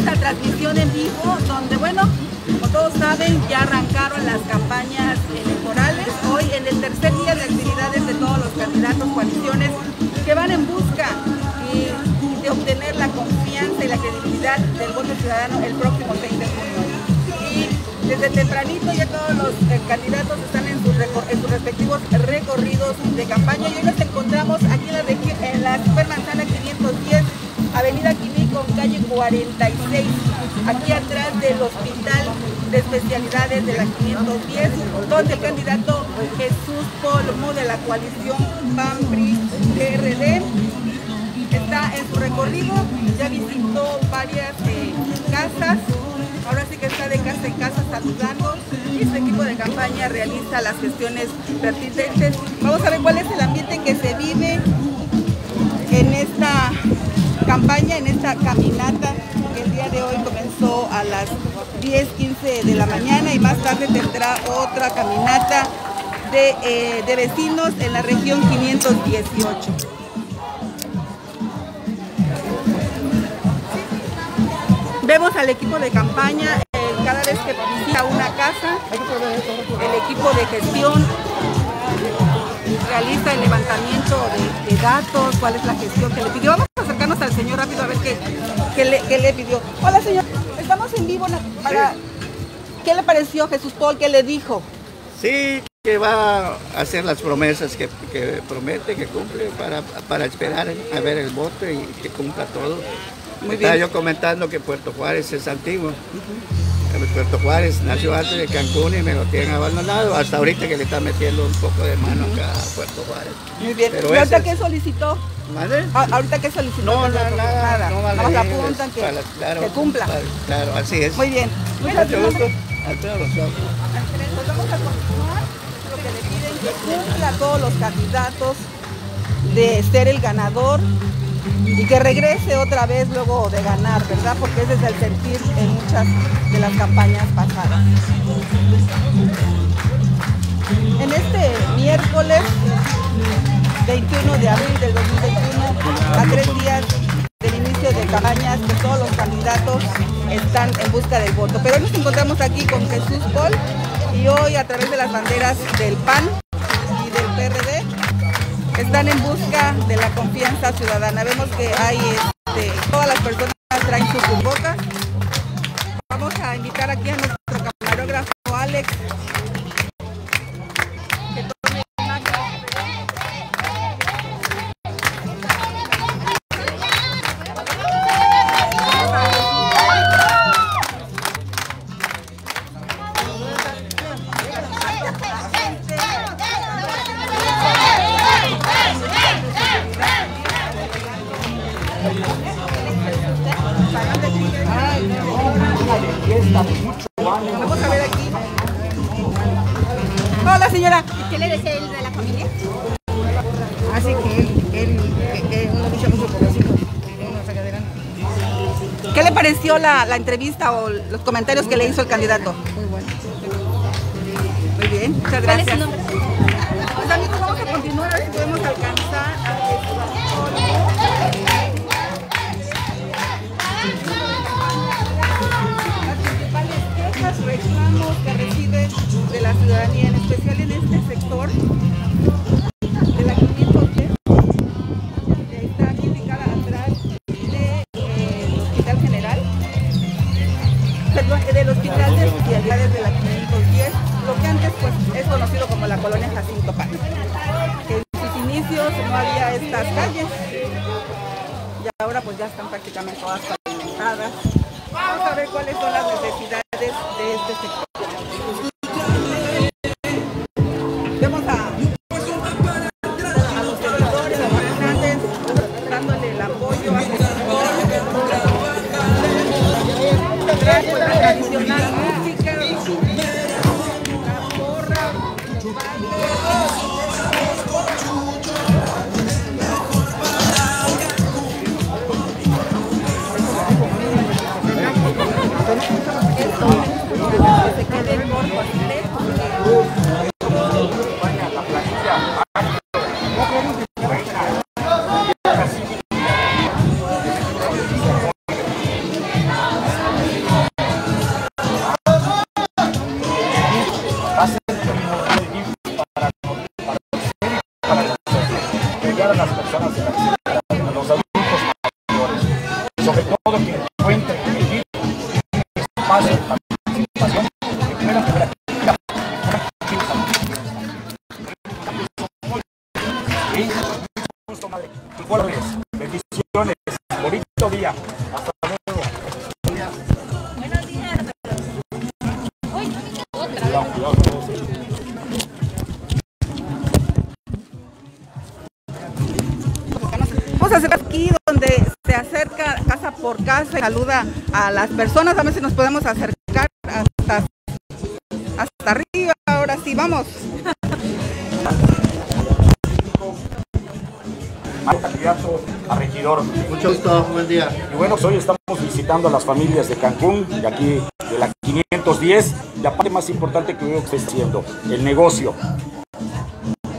esta transmisión en vivo, donde, bueno, como todos saben, ya arrancaron las campañas electorales. Hoy, en el tercer día de actividades de todos los candidatos, coaliciones, que van en busca de obtener la confianza y la credibilidad del voto ciudadano el próximo 6 de junio. Y desde tempranito ya todos los eh, candidatos están en sus, en sus, respectivos recorridos de campaña y hoy nos encontramos aquí en la, en la Supermanzana 510 Avenida Quimí con calle 46, aquí atrás del Hospital de Especialidades de la 510, donde el candidato Jesús Polmo de la coalición PAMPRI PRD está en su recorrido, ya visitó varias eh, casas, ahora sí que está de casa en casa saludando y su equipo de campaña realiza las gestiones pertinentes. Vamos a ver cuál es el ambiente que se vive en esta campaña, en esta caminata que el día de hoy comenzó a las 10, 15 de la mañana y más tarde tendrá otra caminata de, eh, vecinos en la región 518. Vemos al equipo de campaña eh, cada vez que visita una casa, el equipo de gestión realiza el levantamiento de, de, datos, cuál es la gestión que le pidió. Al señor rápido a ver qué, qué, le, qué le, pidió. Hola señor, estamos en vivo para... ¿Qué le pareció Jesús Paul? ¿Qué le dijo? Sí, que va a hacer las promesas que, que promete, que cumple para, para, esperar a ver el voto y que cumpla todo. Muy Estaba bien. yo comentando que Puerto Juárez es antiguo. Uh -huh. Puerto Juárez nació antes de Cancún y me lo tienen abandonado. Hasta ahorita que le está metiendo un poco de mano acá a Puerto Juárez. Muy bien. Pero ¿Y ahorita qué solicitó? ¿Vale? ¿Ahorita qué solicitó? No, nada, nada. No, vale, Nada más apuntan que, para, claro, que cumpla. Para, claro, así es. Muy bien. Mucho gusto. A todos los ojos. Pues vamos a continuar lo que le piden que cumpla a todos los candidatos de ser el ganador y que regrese otra vez luego de ganar, ¿verdad? Porque ese es el sentir en muchas de las campañas pasadas. En este miércoles 21 de abril del 2021, a tres días del inicio de campañas, que todos los candidatos están en busca del voto. Pero hoy nos encontramos aquí con Jesús Paul y hoy a través de las banderas del PAN están en busca de la confianza ciudadana. Vemos que hay este, todas las personas traen su cubrebocas. Vamos a invitar aquí a nuestro pareció la, la, entrevista o los comentarios que le hizo el candidato? Muy bueno. Muy bien, muchas gracias. ¿Cuál es nombre? Pues amigos, vamos a continuar a ver si podemos alcanzar a reclamos que reciben de la ciudadanía, en especial en este sector ahora pues ya están prácticamente todas pavimentadas. Vamos a ver cuáles son las necesidades de este sector. Actividad. Justo madre, casa y saluda a las personas. A ver si nos podemos acercar hasta, hasta arriba. Ahora sí, vamos. candidato a regidor. Mucho gusto, buen día. Y bueno, pues hoy estamos visitando a las familias de Cancún, de aquí de la 510, la parte más importante que veo que está haciendo, el negocio.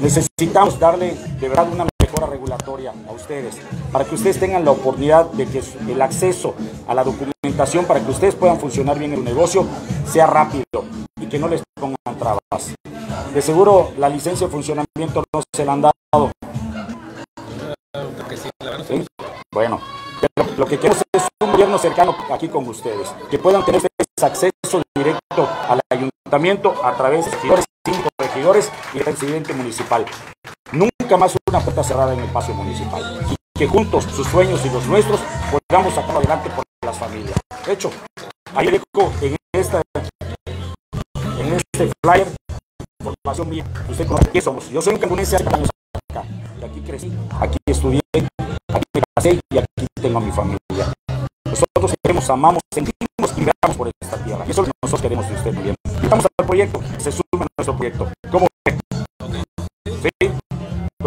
Necesitamos darle de verdad una mejora regulatoria a ustedes, para que ustedes tengan la oportunidad de que el acceso a la documentación para que ustedes puedan funcionar bien en el negocio sea rápido y que no les pongan trabas. De seguro la licencia de funcionamiento no se la han dado. ¿Sí? Bueno, lo que queremos es un gobierno cercano aquí con ustedes, que puedan tener acceso directo al ayuntamiento a través de cinco regidores y el presidente municipal. Nunca más una puerta cerrada en el espacio municipal. Que juntos, sus sueños y los nuestros, podamos sacar adelante por las familias. De hecho, hay eco en, esta, en este flyer, información mía. Usted conoce quién somos. Yo soy un cancunense hace años acá. Y aquí crecí, aquí estudié, aquí me casé y aquí tengo a mi familia. Nosotros queremos, amamos, sentimos y vibramos por esta tierra. Y eso es lo que nosotros queremos de usted muy bien. Estamos al proyecto, se suma a nuestro proyecto. ¿Cómo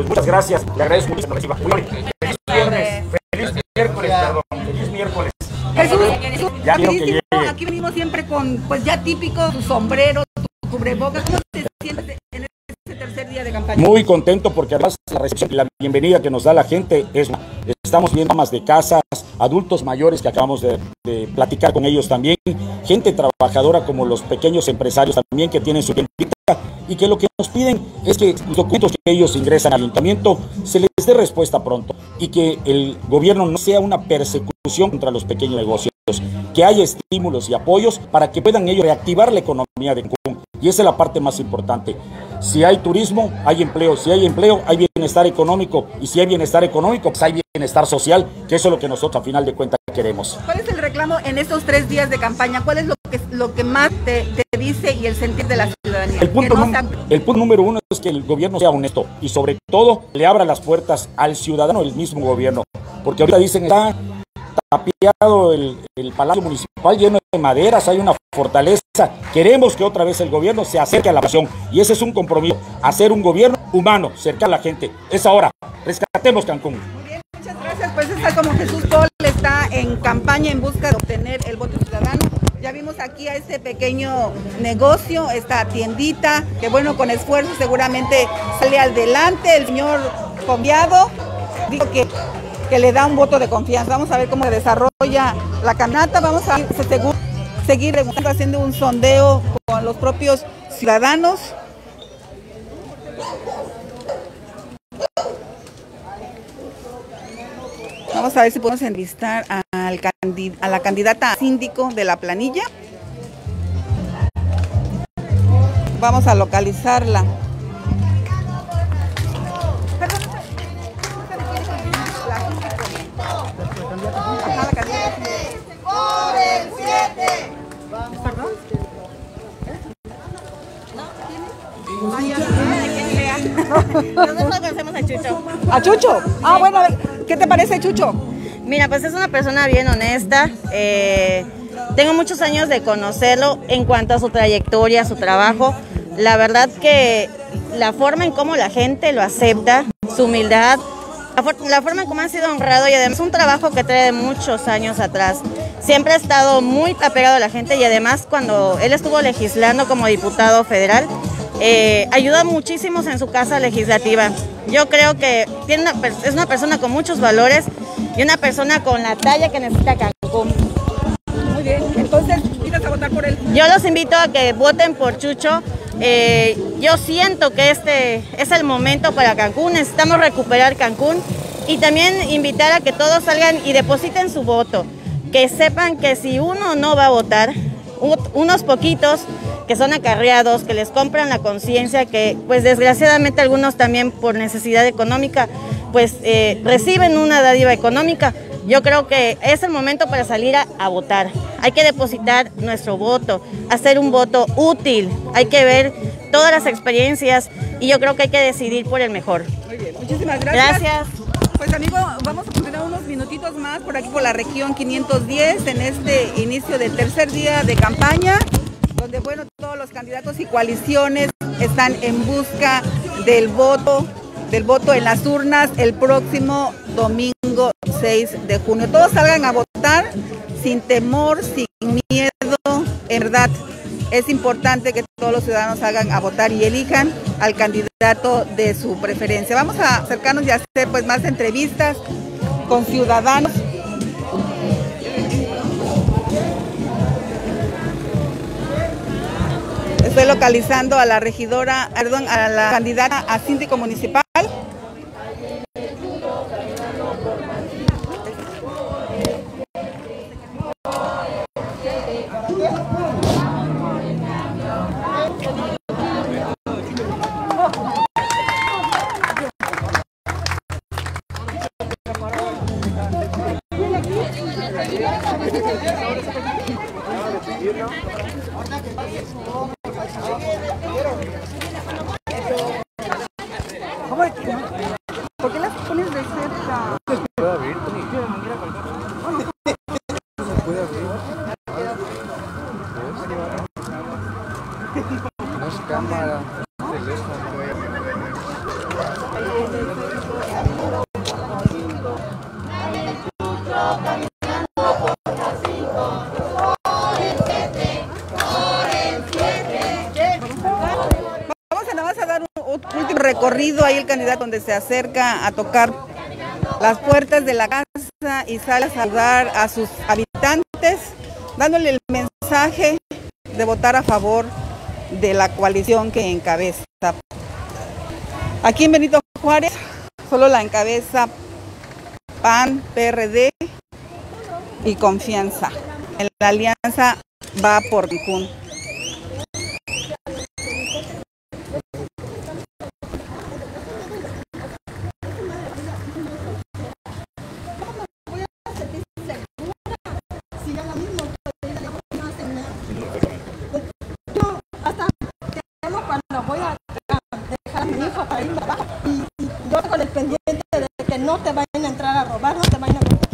muchas gracias, le agradezco reciba. Feliz viernes, feliz miércoles, perdón, feliz miércoles. Jesús, ya aquí, que aquí venimos siempre con, pues ya típico, tu sombrero, tu cubrebocas. ¿Cómo te sientes en este tercer día de campaña? Muy contento porque además la recepción y la bienvenida que nos da la gente es Estamos viendo más de casas, adultos mayores que acabamos de, de, platicar con ellos también, gente trabajadora como los pequeños empresarios también que tienen su tiempita y que lo que nos piden es que los documentos que ellos ingresan al ayuntamiento se les dé respuesta pronto y que el gobierno no sea una persecución contra los pequeños negocios, que haya estímulos y apoyos para que puedan ellos reactivar la economía de Cancún. Y esa es la parte más importante. Si hay turismo, hay empleo. Si hay empleo, hay bienestar económico. Y si hay bienestar económico, pues hay bienestar social, que eso es lo que nosotros a final de cuentas queremos. ¿Cuál es el reclamo en estos tres días de campaña? ¿Cuál es lo que, lo que más te, te dice y el sentir de la ciudadanía? El punto, no el punto número uno es que el gobierno sea honesto y sobre todo le abra las puertas al ciudadano el mismo gobierno. Porque ahorita dicen, está tapiado el, el, Palacio Municipal lleno de maderas, hay una fortaleza. Queremos que otra vez el gobierno se acerque a la nación y ese es un compromiso, hacer un gobierno humano, cerca a la gente. Es ahora, rescatemos Cancún. Muy bien, muchas gracias. Pues está como Jesús Paul está en campaña en busca de obtener el voto ciudadano. Ya vimos aquí a este pequeño negocio, esta tiendita, que bueno, con esfuerzo seguramente sale adelante. El señor conviado dijo que que le da un voto de confianza. Vamos a ver cómo se desarrolla la caminata. Vamos a seguir haciendo un sondeo con los propios ciudadanos. Vamos a ver si podemos entrevistar al a la candidata síndico de la planilla. Vamos a localizarla. Nosotros conocemos a Chucho. ¿A Chucho? Ah, bueno, ¿qué te parece Chucho? Mira, pues es una persona bien honesta. Eh, tengo muchos años de conocerlo en cuanto a su trayectoria, su trabajo. La verdad que la forma en cómo la gente lo acepta, su humildad, la, forma en cómo ha sido honrado y además un trabajo que trae de muchos años atrás. Siempre ha estado muy apegado a la gente y además cuando él estuvo legislando como diputado federal, eh, ayuda muchísimo en su casa legislativa. Yo creo que tiene es una persona con muchos valores y una persona con la talla que necesita Cancún. Muy bien, entonces, ¿invitas a votar por él? Yo los invito a que voten por Chucho Eh, yo siento que este es el momento para Cancún, necesitamos recuperar Cancún y también invitar a que todos salgan y depositen su voto, que sepan que si uno no va a votar, unos poquitos que son acarreados, que les compran la conciencia, que pues desgraciadamente algunos también por necesidad económica pues eh, reciben una dádiva económica. Yo creo que es el momento para salir a, a, votar. Hay que depositar nuestro voto, hacer un voto útil. Hay que ver todas las experiencias y yo creo que hay que decidir por el mejor. Muy bien, muchísimas gracias. Gracias. Pues amigo, vamos a continuar unos minutitos más por aquí por la región 510 en este inicio del tercer día de campaña, donde bueno, todos los candidatos y coaliciones están en busca del voto, del voto en las urnas el próximo domingo 6 de junio. Todos salgan a votar sin temor, sin miedo, en verdad. Es importante que todos los ciudadanos salgan a votar y elijan al candidato de su preferencia. Vamos a acercarnos y hacer pues más entrevistas con ciudadanos. Estoy localizando a la regidora, perdón, a la candidata a síndico municipal. Recorrido ahí el candidato donde se acerca a tocar las puertas de la casa y sale a saludar a sus habitantes, dándole el mensaje de votar a favor de la coalición que encabeza. Aquí en Benito Juárez solo la encabeza PAN, PRD y Confianza. La alianza va por Cancún. yo hasta temo cuando voy a hijo para trabajo y, y yo con el pendiente de que no te vayan a entrar a robar, no te vayan a robar.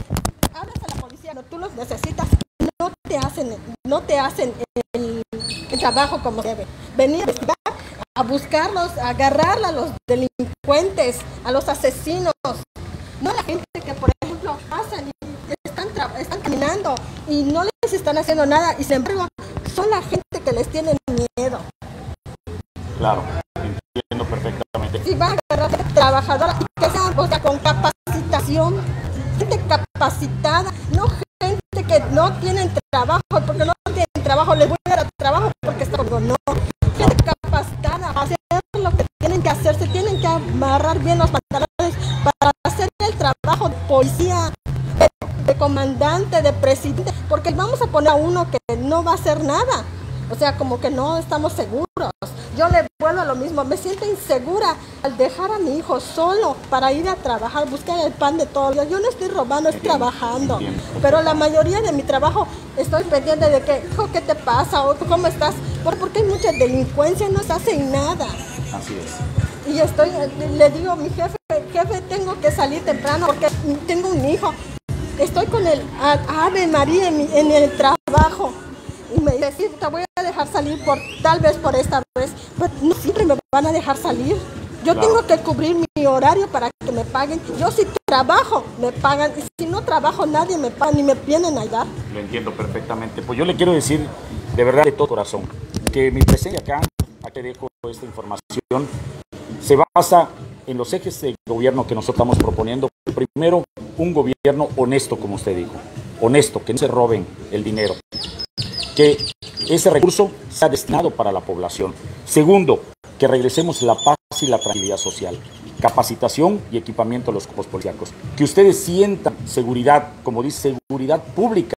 Hablas a la policía, no, tú los necesitas, no te hacen, no te hacen el, trabajo como debe. Venir a buscarlos, a agarrar a los delincuentes, a los asesinos, no a la gente que por ejemplo pasan y están, están caminando y no les están haciendo nada y sin embargo son la gente que les tienen miedo. Claro. Si van a agarrar gente trabajadora que sean o con capacitación, gente capacitada, no gente que no tienen trabajo, porque no tienen trabajo, les voy a dar trabajo porque está no. Gente capacitada, a hacer lo que tienen que hacer, se tienen que amarrar bien los pantalones para hacer el trabajo de policía, de, de comandante, de presidente, porque vamos a poner a uno que no va a hacer nada. O sea, como que no estamos seguros. Yo le vuelvo a lo mismo, me siento insegura al dejar a mi hijo solo para ir a trabajar, buscar el pan de todos. Yo no estoy robando, estoy trabajando. Pero la mayoría de mi trabajo estoy pendiente de que, hijo, ¿qué te pasa? O ¿cómo estás? Por- Porque hay mucha delincuencia, no se hace nada. Así es. Y estoy, le digo a mi jefe, jefe, tengo que salir temprano porque tengo un hijo. Estoy con el Ave María en, mi- en el trabajo. Y me sí, te voy a dejar salir por tal vez por esta vez. Pero no siempre me van a dejar salir. Yo Claro. tengo que cubrir mi horario para que me paguen. Yo si trabajo, me pagan. Y si no trabajo, nadie me paga ni me vienen a ayudar. Lo entiendo perfectamente. Pues yo le quiero decir de verdad de todo corazón que mi presencia acá, aquí dejo esta información, se basa en los ejes de gobierno que nosotros estamos proponiendo. Primero, un gobierno honesto, como usted dijo, honesto, que no se roben el dinero. Que ese recurso sea destinado para la población. Segundo, que regresemos la paz y la tranquilidad social. Capacitación y equipamiento de los cuerpos policíacos. Que ustedes sientan seguridad, como dice, seguridad pública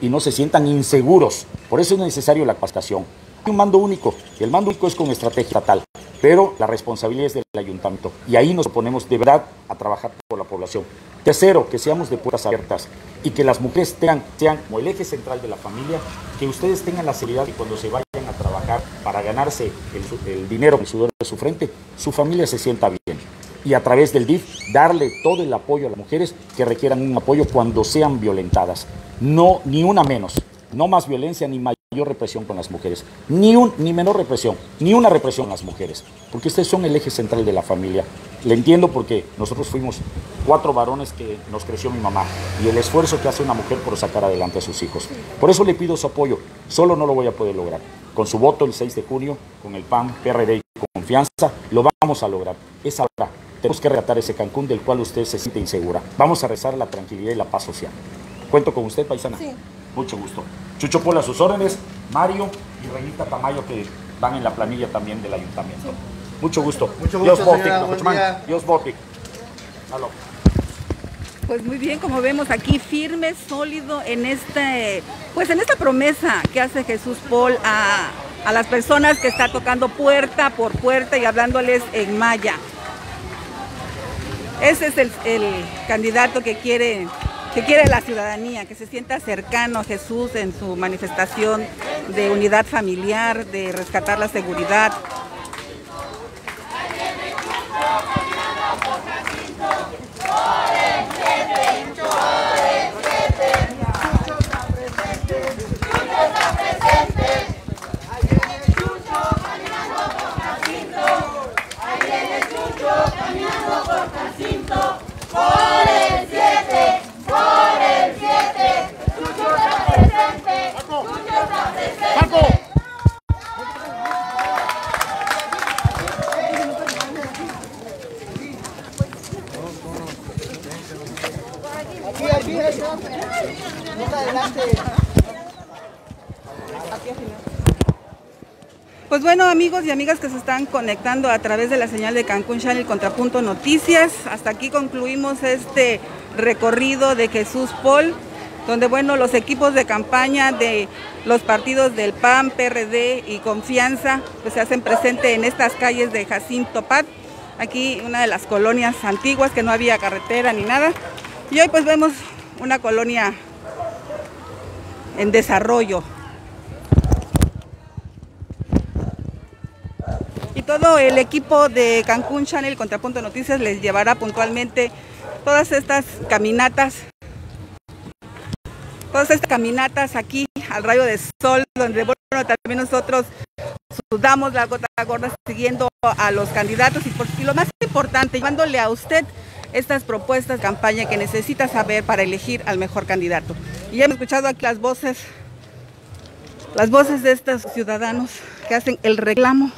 y no se sientan inseguros. Por eso es necesario la capacitación. Hay un mando único, y el mando único es con estrategia estatal, pero la responsabilidad es del ayuntamiento. Y ahí nos ponemos de verdad a trabajar por la población. Tercero, que seamos de puertas abiertas y que las mujeres sean como el eje central de la familia, que ustedes tengan la seguridad y cuando se vayan a trabajar para ganarse el, el dinero el sudor de su frente, su familia se sienta bien. Y a través del DIF darle todo el apoyo a las mujeres que requieran un apoyo cuando sean violentadas. No, ni una menos. No más violencia ni mayor represión con las mujeres. Ni, un, ni menor represión, ni una represión a las mujeres. Porque ustedes son el eje central de la familia. Le entiendo porque nosotros fuimos cuatro varones que nos creció mi mamá y el esfuerzo que hace una mujer por sacar adelante a sus hijos. Por eso le pido su apoyo. Solo no lo voy a poder lograr. Con su voto el 6 de junio, con el PAN, PRD y confianza, lo vamos a lograr. Es ahora. Tenemos que rescatar ese Cancún del cual usted se siente insegura. Vamos a rezar la tranquilidad y la paz social. ¿Cuento con usted, paisana? Sí. Mucho gusto. Chucho Pola a sus órdenes, Mario y Reinita Tamayo que van en la planilla también del ayuntamiento. Mucho gusto. Mucho Dios gusto, señora. Buen día. Dios Botic. Aló. Pues muy bien, como vemos aquí firme, sólido en este, pues en esta promesa que hace Jesús Paul a, a las personas que está tocando puerta por puerta y hablándoles en maya. Ese es el, el candidato que quiere, que quiere la ciudadanía, que se sienta cercano a Jesús en su manifestación de unidad familiar, de rescatar la seguridad. Bueno, amigos y amigas que se están conectando a través de la señal de Cancún Channel Contrapunto Noticias, hasta aquí concluimos este recorrido de Jesús Paul, donde bueno, los equipos de campaña de los partidos del PAN, PRD y Confianza pues se hacen presente en estas calles de Jacinto Pat, aquí una de las colonias antiguas que no había carretera ni nada. Y hoy pues vemos una colonia en desarrollo. Todo el equipo de Cancún Channel Contrapunto Noticias les llevará puntualmente todas estas caminatas, todas estas caminatas aquí al rayo de sol, donde bueno, también nosotros sudamos la gota gorda siguiendo a los candidatos y, y lo más importante, llevándole a usted estas propuestas de campaña que necesita saber para elegir al mejor candidato. Y hemos escuchado aquí las voces, las voces de estos ciudadanos que hacen el reclamo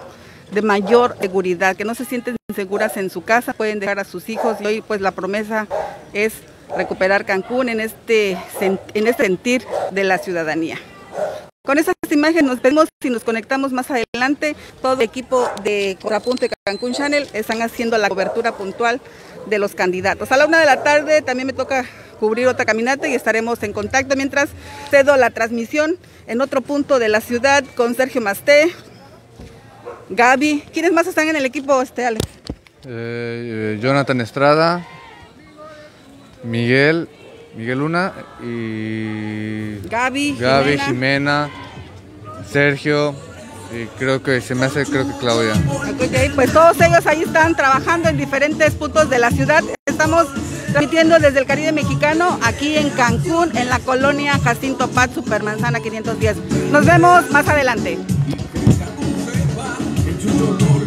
de mayor seguridad, que no se sienten seguras en su casa, pueden dejar a sus hijos y hoy pues la promesa es recuperar Cancún en este, en este sentir de la ciudadanía. Con estas imágenes nos vemos y nos conectamos más adelante. Todo el equipo de Contrapunto y Cancún Channel están haciendo la cobertura puntual de los candidatos. A la una de la tarde también me toca cubrir otra caminata y estaremos en contacto mientras cedo la transmisión en otro punto de la ciudad con Sergio Masté, Gaby. ¿Quiénes más están en el equipo, este, Alex? Eh, eh, Jonathan Estrada, Miguel, Miguel Luna y Gaby, Gaby, Jimena. Jimena, Sergio y creo que se me hace creo que Claudia. Ok, pues todos ellos ahí están trabajando en diferentes puntos de la ciudad. Estamos transmitiendo desde el Caribe Mexicano, aquí en Cancún, en la colonia Jacinto Paz, Supermanzana 510. Nos vemos más adelante. El chucho